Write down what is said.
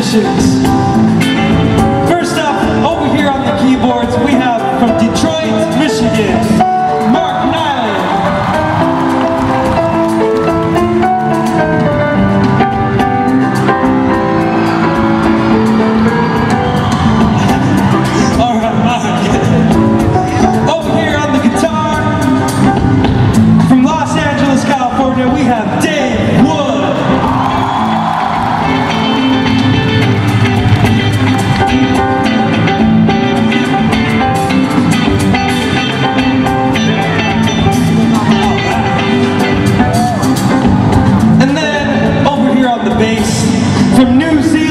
visions bass from New Zealand.